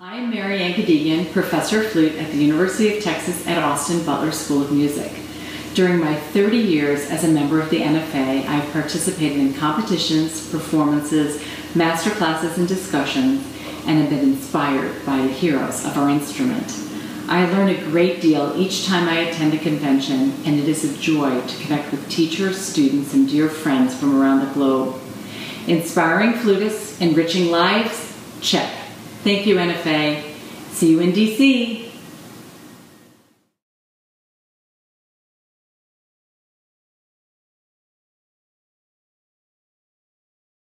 I am Marianne Gedigian, professor of flute at the University of Texas at Austin Butler School of Music. During my 30 years as a member of the NFA, I have participated in competitions, performances, master classes, and discussions, and have been inspired by the heroes of our instrument. I learn a great deal each time I attend a convention, and it is a joy to connect with teachers, students, and dear friends from around the globe. Inspiring flutists, enriching lives? Check. Thank you, NFA. See you in DC.